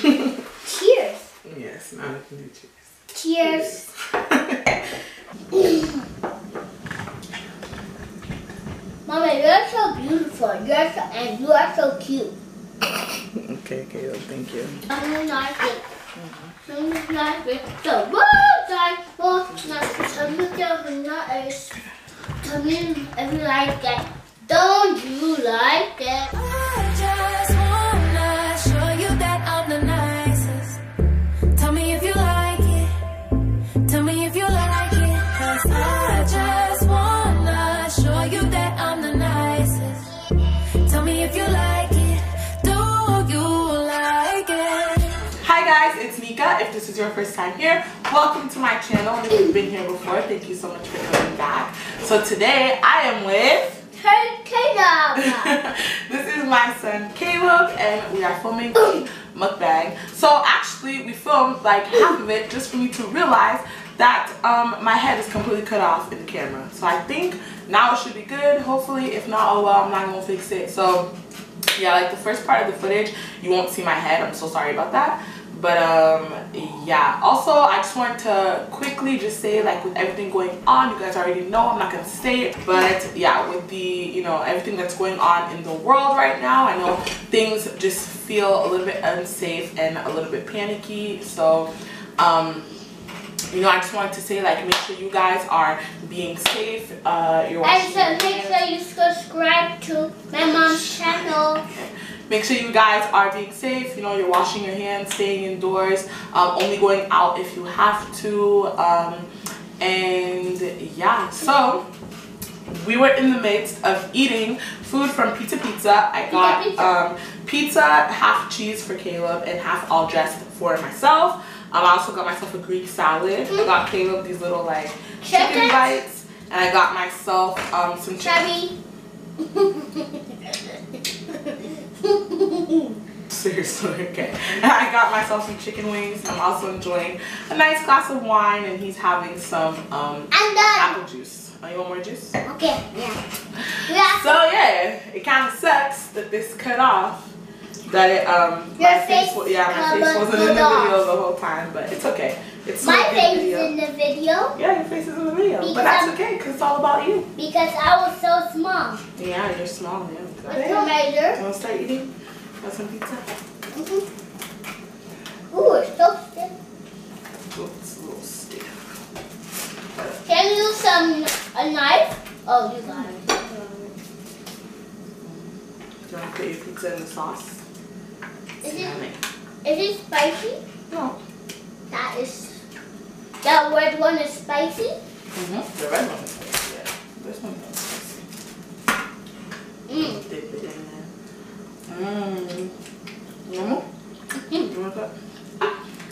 cheers. Yes, now I can do cheers. Cheers. Mama, you're so beautiful. You're so, and you are so cute. Okay, Caleb, thank you. I'm not it. Mm-hmm. I'm not it. The world I want not to look at not is. Tell me if you like it. Don't you like it? This is your first time here, welcome to my channel. If you've been here before, thank you so much for coming back. So today I am with Caleb. this is my son Caleb and we are filming a mukbang. So actually we filmed like half of it just for me to realize that um, my head is completely cut off in the camera. So I think now it should be good. Hopefully if not, oh well, I'm not gonna fix it. So yeah, like the first part of the footage, you won't see my head. I'm so sorry about that. But um, yeah. Also, I just wanted to quickly just say like with everything going on, you guys already know. I'm not gonna say it, but yeah, with the you know everything that's going on in the world right now, I know things just feel a little bit unsafe and a little bit panicky. So um, you know, I just wanted to say like make sure you guys are being safe. Uh, you're watching. And so make sure you subscribe to my mom's channel. Make sure you guys are being safe. You know, you're washing your hands, staying indoors, um, only going out if you have to. Um, and yeah, so we were in the midst of eating food from Pizza Pizza. I got Pizza. um, pizza, half cheese for Caleb, and half all dressed for myself. Um, I also got myself a Greek salad. I got Caleb these little like chicken Chicken? bites, and I got myself um, some chicken. Chubby. Seriously, okay. I got myself some chicken wings. I'm also enjoying a nice glass of wine, and he's having some um, apple juice. Oh, you want more juice? Okay, yeah. Yeah. So yeah, it kind of sucks that this cut off. That it um Your my face, face yeah my face wasn't in the it off. video the whole time, but it's okay. It's My a good face video. is in the video Yeah, your face is in the video, Because but that's I'm- okay because it's all about you. because I was so small. Yeah, you're small, yeah. What's Go the ahead. measure? You wanna start eating? Want some pizza? Mm-hmm. Ooh, it's so stiff. Oops, a little stiff. Can you use some a knife? Oh, you got it. Do you want to put your pizza in the sauce? Is it it spicy? No. That is. That red one is spicy. Mm-hmm. The red one is spicy, yeah. This one is spicy. Mm. Dip it in there. Mmm. Yummy? Mm. You want that?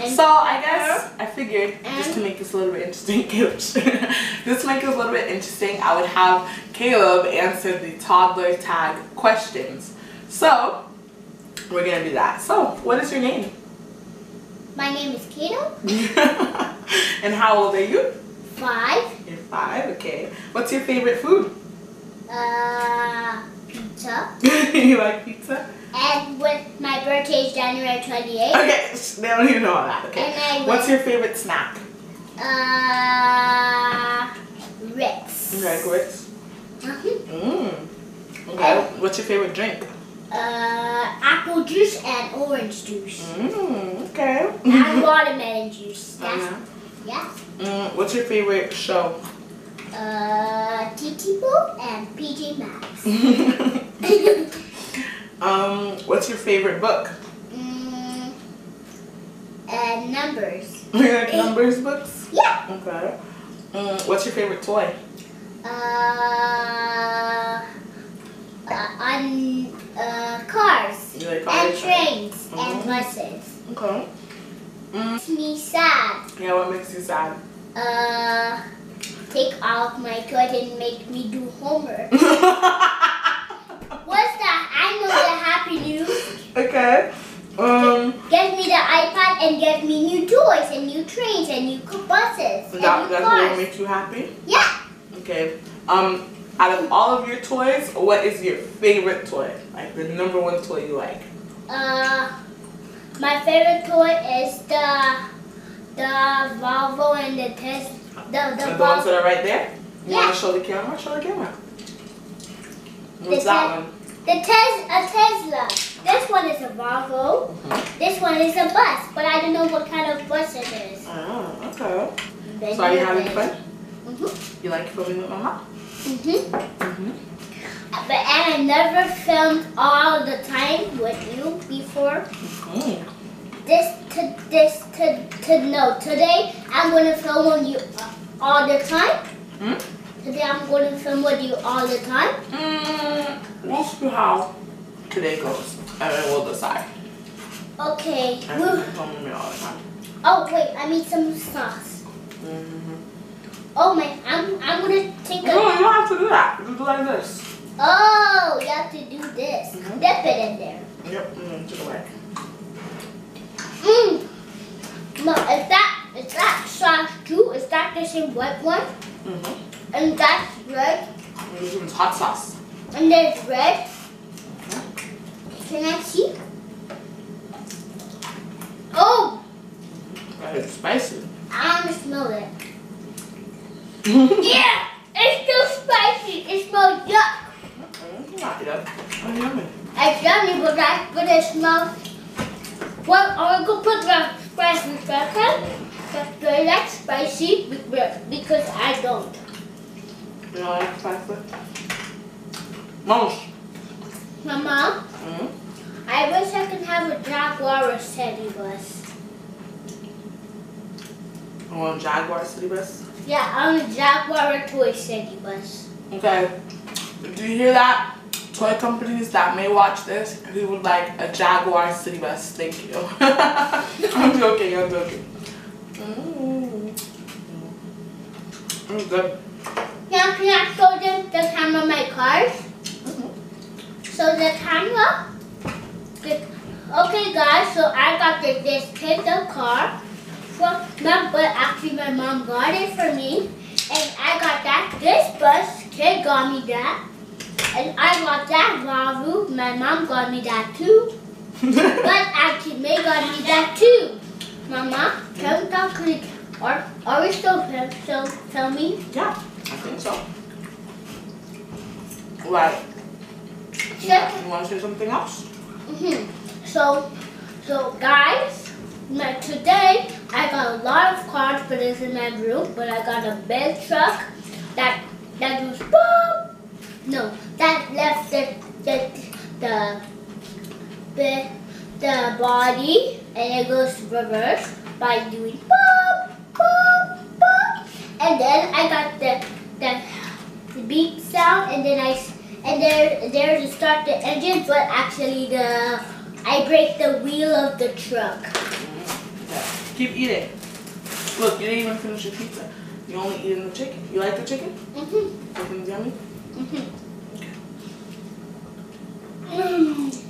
And So I guess I figured just to make this a little bit interesting, Caleb. just to make it a little bit interesting, I would have Caleb answer the toddler tag questions. So we're gonna do that. So what is your name? my name is Caleb. and how old are you? Five. You're five. Okay. What's your favorite food? Uh, pizza. you like pizza? And with my birthday is January 28th. Okay, they don't even know all that. Okay. And What's will- your favorite snack? Uh, Ritz. You like Ritz? Mhm. Mmm. Okay. What's your favorite drink? Uh, apple juice and orange juice. Mmm. Okay. and watermelon juice. That's, Yeah. yeah. Mm, what's your favorite show? Uh, TT Boo and PJ Masks. um, what's your favorite book? mm, and numbers. You like numbers books? Yeah. Okay. Mm, what's your favorite toy? Uh, uh, on uh, cars You like cars? and trains Mhm. and buses. Okay. Mm, Makes me sad. yeah, what makes you sad? Uh, take off my coat and make me do homework. What's that? I know the happy news. okay. Um, Get me the iPad and get me new toys and new trains and new buses and that, new that's what will make you happy? Yeah. Okay. Um, out of all of your toys, what is your favorite toy? Like the number one toy you like? Uh, my favorite toy is the the Volvo and the Tesla. The the, The, the ones that are right there? You want Yeah. to show the camera? Show the camera. The What's that one? The Tes a Tesla. This one is a Volvo. Mm-hmm. This one is a bus, but I don't know what kind of bus it is. Oh, okay. Then So are you having fun? is. Mhm. You like filming with mama? Mhm. Mm-hmm. But and I never filmed all the time with you before. Mm. This to this to to no today I'm gonna film on you all the time. Hmm? Today I'm gonna film with you all the time. Mm, we'll see how today goes, and then we'll decide. Okay. And you film with me all the time. Oh wait, I need some sauce. Mm-hmm. Oh my, I'm I'm gonna take No, a. you don't have to do that. You do like this. Oh, you have to do this. Mhm. Dip it in there. Yep. Mm, to the right. Mmm. No, is that is that sauce too? Is the same white one? Mm-hmm. And that's red. And this one's hot sauce. And there's red. Can I see? Oh, That is spicy. I want to smell it. Yeah, it's still spicy. It smells yuck. Mm, not. Oh, yummy. It's yummy, but I but it smells. Well, I'm gonna put the spicy pepper. But I like spicy because I don't. You don't like spicy? Most. Mama, Mm-hmm. I wish I could have a Jaguar City bus. I want Jaguar City Bus. Yeah, I'm a Jaguar Toy City bus. Okay. Do you hear that? Toy companies that may watch this who would like a Jaguar City Bus. Thank you. I'm joking. I'm joking. Mm. Mm, good. Now can I show them the camera my cars? So the camera. the- Okay guys, so I got this, this kid car from my but actually my mom got it for me. And I got that. This bus kid got me that. And I got that Volvo. My mom got me that too. But actually May got me that too. Mama, can we talk quick? Are, are we still, fil- still filming? Yeah, I think so. Right. Sure. You want to say something else? Mm-hmm. So, so guys, my, today I got a lot of cars for this in my room, but I got a big truck that that goes boop. No, that left the the the the, the body and it goes reverse by doing boop boop boop. And then I got the the, the beep sound, and then I and there there to start the engine, but actually the I break the wheel of the truck. Keep eating. Look, you didn't even finish your pizza. You only eating the chicken. You like the chicken? Mhm. Chicken's yummy? Mhm. Mm.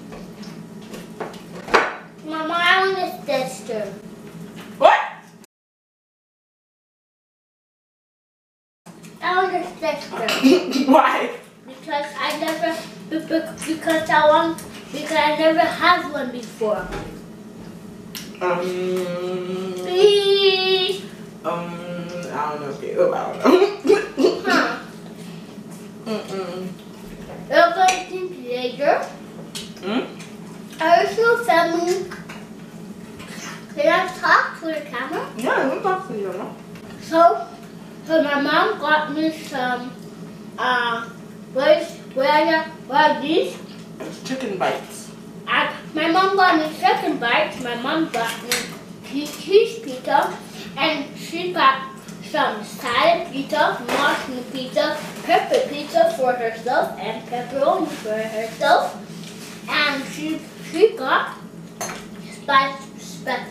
Mama, I want a sister. What? I Why? because I never be- be- because I want because I never had one before. Um, Please, um, I don't know, Caleb. I don't know. huh? Mm-mm. We're going to later. Hmm? Are you still filming? Can I talk to the camera? Yeah, we'll talk to you now. So, so my mom got me some, uh, are, where are these? It's chicken bites. I, my mom got me chicken bites, my mom got me cheese, cheese pizza, and she got some salad pizza, mushroom pizza, pepper pizza for herself, and pepperoni for herself. And she, she got spice, spice,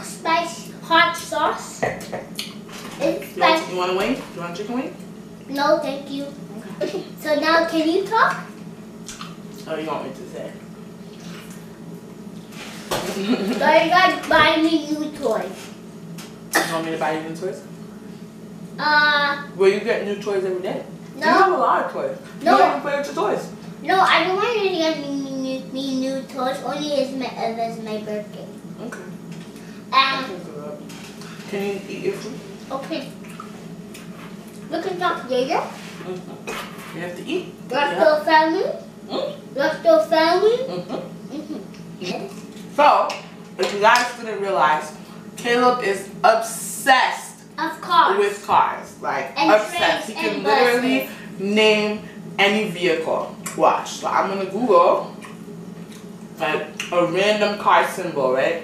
spice hot sauce. It's You want, spicy. you want a wing? You want a chicken wing? No, thank you. Okay. So now, can you talk? Or you want me to say? So you guys buy me new toys. You want me to buy you new toys? Uh, Well, you get new toys every day. No. You have a lot of toys. No. You don't even play with your toys. no, I don't want you to get me new, me new toys only if uh, it's my birthday. Okay. Um, and uh, Can you eat your food? Okay. We can talk later. Mm-hmm. You have to eat. Lacto family. Mm? Lacto family. Mm-hmm. Mhm. So, if you guys didn't realize, Caleb is obsessed Of course. with cars. Like And obsessed. He can literally name any vehicle. Watch. So I'm gonna Google like a random car symbol, right?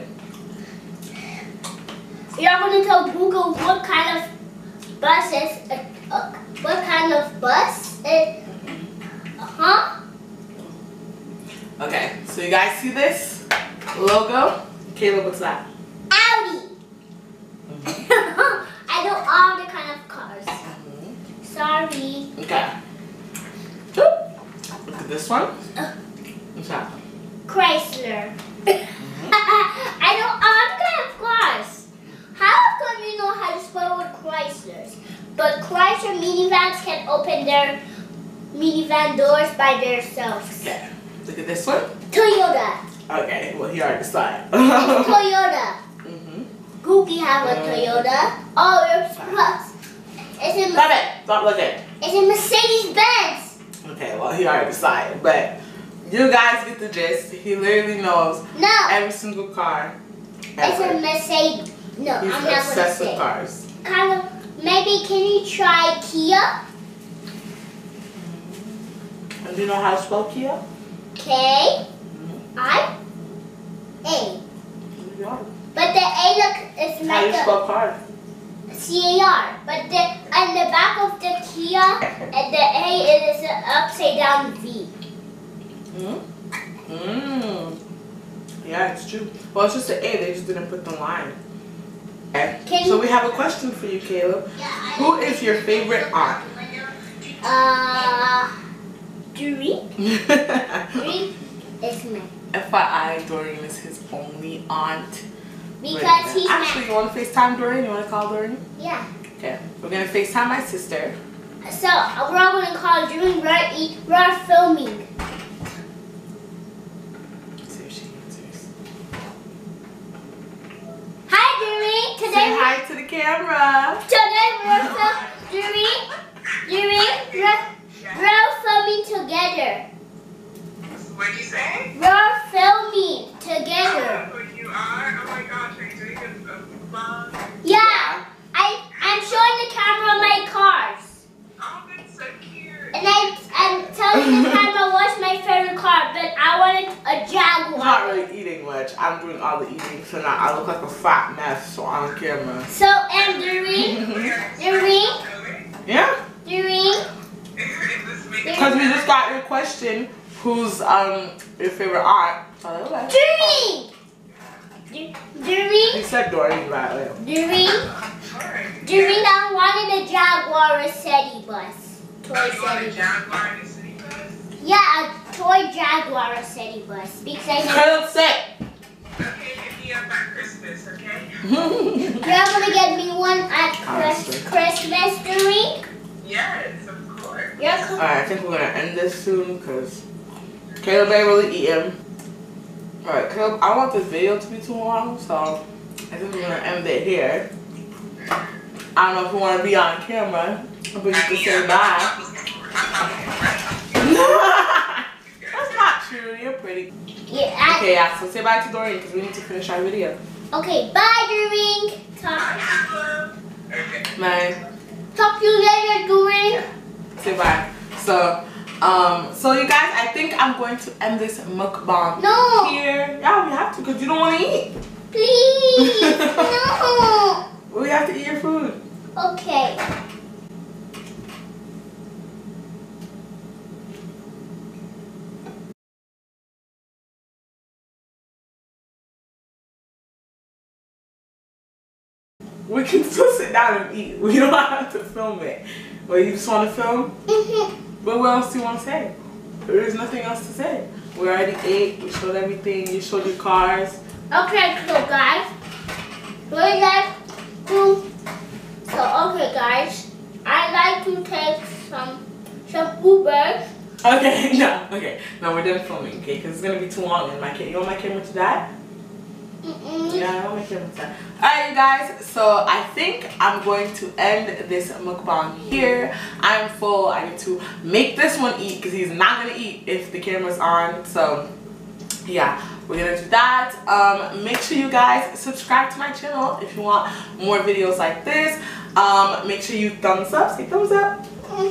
You're going to tell Google what kind of bus is, uh, uh, what kind of bus it, huh? Okay. So you guys see this logo? Caleb, what's that? Audi. I know all the kind of cars. Sorry. Okay. Look at this one. What's that? Chrysler. I know all the kind of cars. How come you know how to spell with Chryslers? But Chrysler minivans can open their minivan doors by themselves. Okay. Look at this one. Toyota. Okay. Well, he already saw it. Toyota. mm-hmm. Googie have a Toyota. Oh, it's plus. It's a, Stop it. Stop looking. it's a Mercedes Benz. Okay, well, he already saw it, but you guys get the gist. He literally knows No, every single car. it's a Mercedes. No, He's I'm not obsessed with cars. Kind of. Maybe can you try Kia? And do you know how to spell Kia? K I A. But the A look is How do like you a spell car? C A R. But the on the back of the Kia, and the A is an upside down V. Mm. Mm. Yeah, it's true. Well, it's just an A. They just didn't put the line. Okay. Can so we have a question for you, Caleb. Yeah, Who is your favorite aunt? Uh, Dream. Dream is my FYI, Doreen is his only aunt. Because he's Actually, you want to FaceTime Doreen? You want to call Doreen? yeah. Okay. We're going to FaceTime my sister. So we're all gonna call Dream. We're we're filming. Let's see if she answers. Hi, Dream. Say Today we're hi to the camera. Today we're fil- Dream, Dream, we're, we're filming together. What do you say? We're filming together. Oh, you are? Oh my gosh, are you doing a, a mukbang? Yeah, I I'm showing the camera my cars, Oh, that's so cute. and I I'm telling the camera what's my favorite car, but I wanted a I'm not Jaguar. really eating much. I'm doing all the eating, so now I look like a fat mess so on camera. So and Dream, Dream, Yeah? Dream. Is this making Because we just got your question, who's um your favorite aunt? So, okay. Dream. D- Dream, He said Doreen right away. Dream, Alright. Dream. I wanted a Jaguar City bus, toy you want a city. Jaguar a city bus? Yeah, a toy Jaguar City bus because I know Christmas, okay? you're gonna get me one at Chris- Christmas, Dream. Yes, of course. You're Alright, I think we're gonna end this soon because Caleb ain't really eating. Alright, Caleb, I want this video to be too long, so I think we're gonna end it here. I don't know if you wanna be on camera, but you can say bye. That's not true, you're pretty. yeah. I- Okay, yeah, so say bye to Doreen because we need to finish our video. Okay, bye, Dream. Talk. Bye. talk to you later, Dream. Say bye. So, um, so you guys, I think I'm going to end this mukbang No. here. Yeah, we have to because you don't want to eat. Please, no. We have to eat your food. Okay. We can still sit down and eat. We don't have to film it. But you just want to film? Mhm. But what else do you want to say? There is nothing else to say. We already ate. We showed everything. You showed your cars. Okay, so guys, we like to. So okay, guys, I like to take some some Uber Okay, no, okay. No, we're done filming, okay? Because it's gonna be too long and my. You want my camera to die? Yeah, I want my camera to. Alright, you guys. So I think I'm going to end this mukbang here. I'm full. I need to make this one eat because he's not gonna eat if the camera's on. So yeah we're gonna do that um make sure you guys subscribe to my channel if you want more videos like this um make sure you thumbs up say thumbs up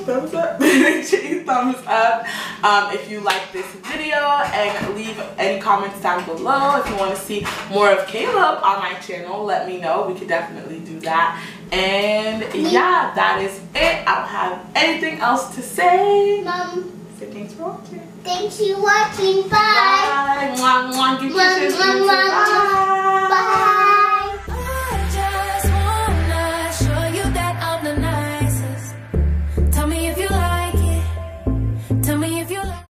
thumbs up thumbs up um if you like this video and leave any comments down below if you want to see more of caleb on my channel let me know we could definitely do that and yeah that is it i don't have anything else to say Mom, say thanks for watching thanks for watching. Bye. Bye. Mwah, mwah. Mwah, mwah, mwah, mwah. Bye. Bye.